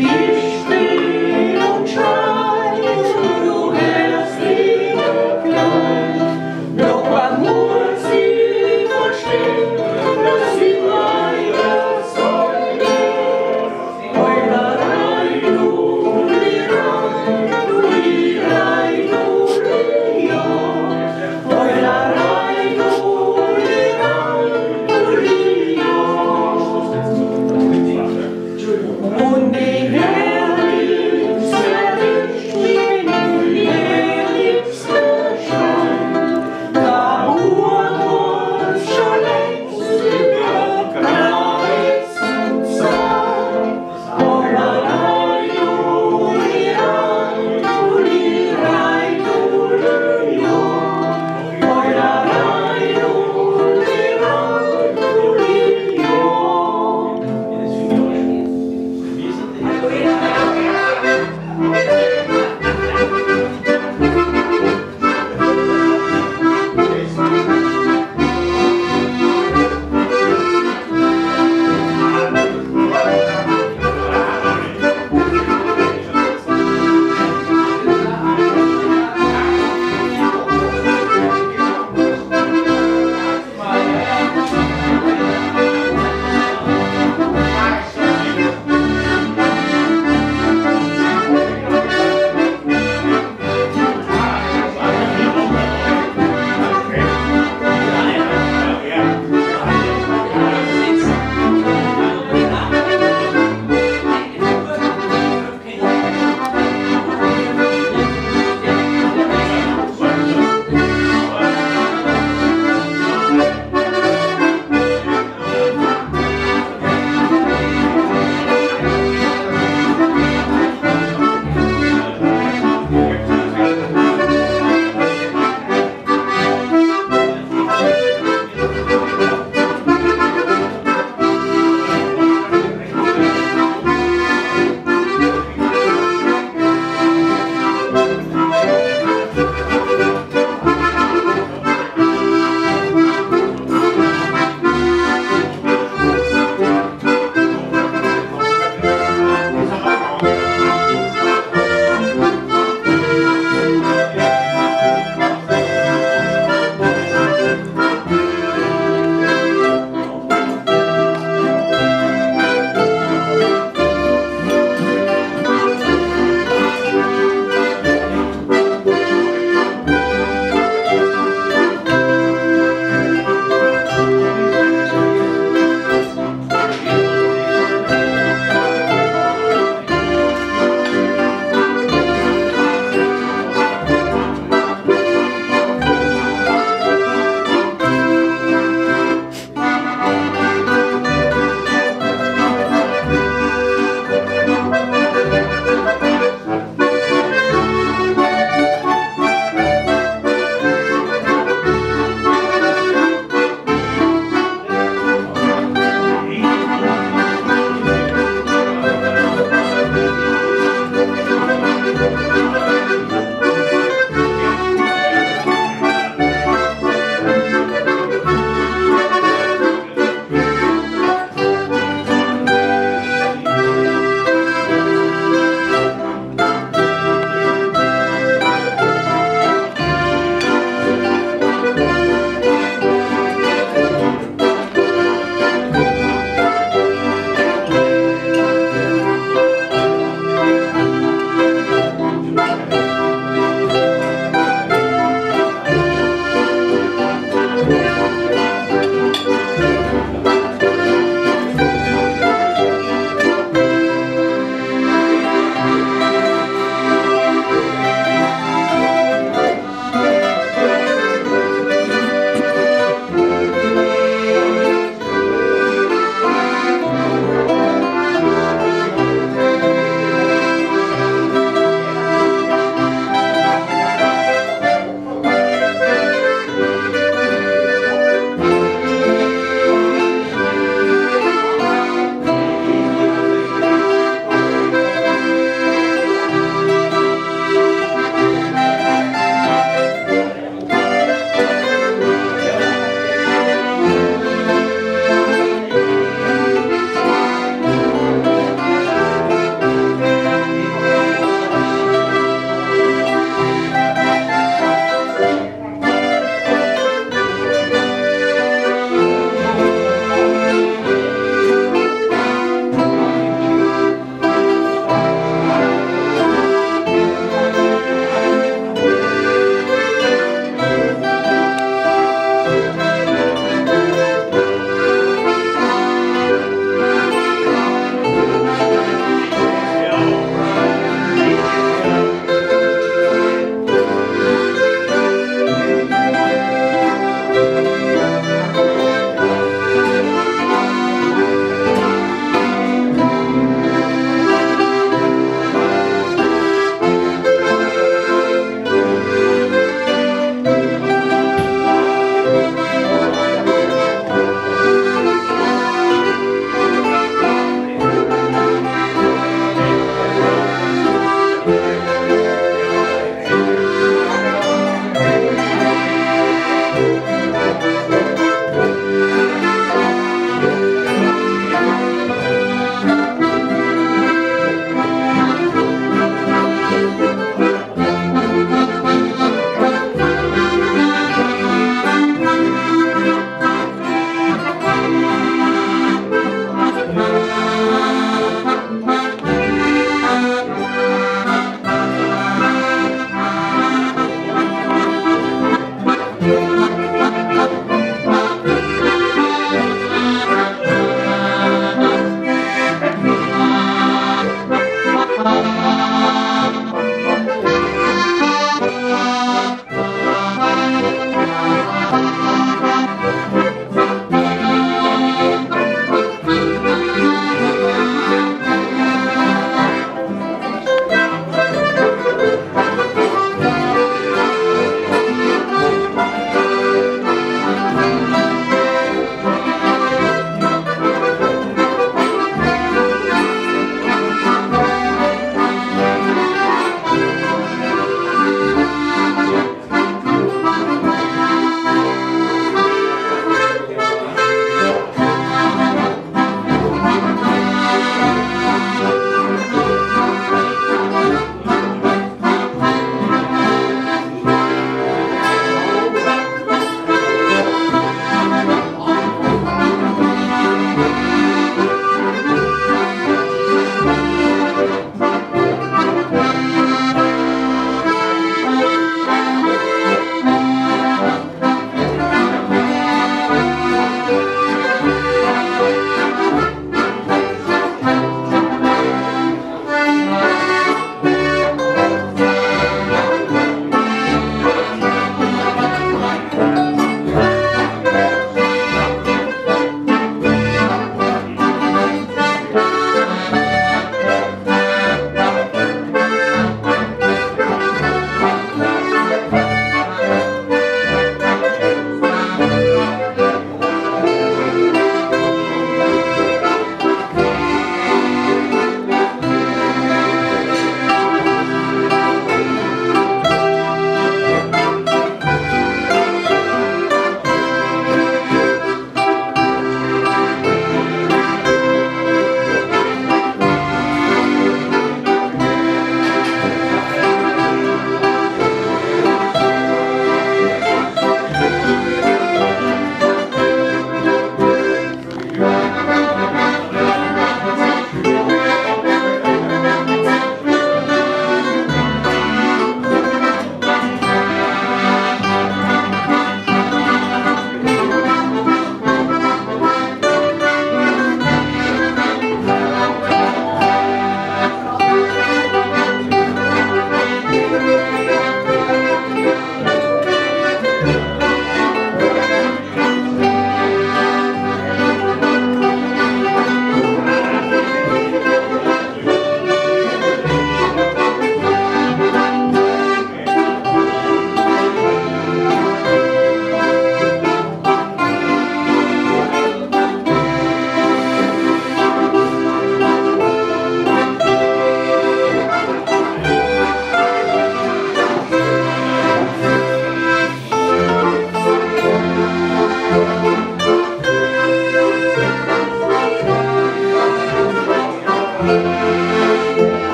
believe